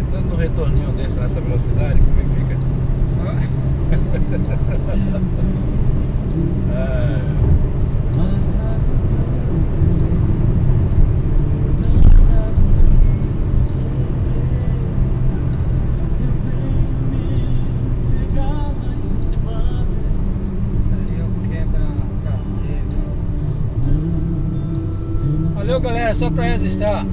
Entrando no retorninho desse nessa velocidade, como é que fica? Valeu galera, é só para registrar.